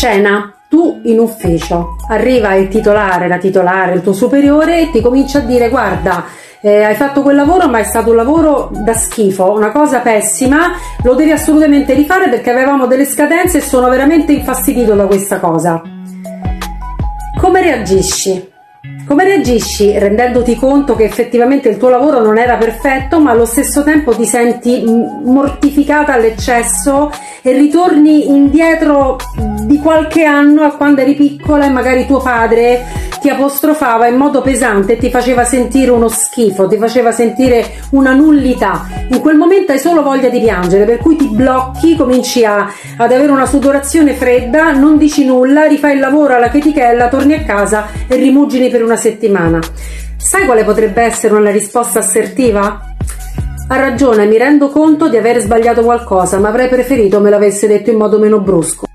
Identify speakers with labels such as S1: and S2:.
S1: Scena tu in ufficio, arriva il titolare, la titolare, il tuo superiore e ti comincia a dire guarda eh, hai fatto quel lavoro ma è stato un lavoro da schifo, una cosa pessima, lo devi assolutamente rifare perché avevamo delle scadenze e sono veramente infastidito da questa cosa. Come reagisci? Come reagisci rendendoti conto che effettivamente il tuo lavoro non era perfetto, ma allo stesso tempo ti senti mortificata all'eccesso e ritorni indietro di qualche anno a quando eri piccola e magari tuo padre ti apostrofava in modo pesante e ti faceva sentire uno schifo, ti faceva sentire una nullità. In quel momento hai solo voglia di piangere, per cui ti blocchi, cominci a, ad avere una sudorazione fredda, non dici nulla, rifai il lavoro alla chetichella, torni a casa e rimugini per una settimana. Sai quale potrebbe essere una risposta assertiva? Ha ragione, mi rendo conto di aver sbagliato qualcosa, ma avrei preferito me l'avesse detto in modo meno brusco.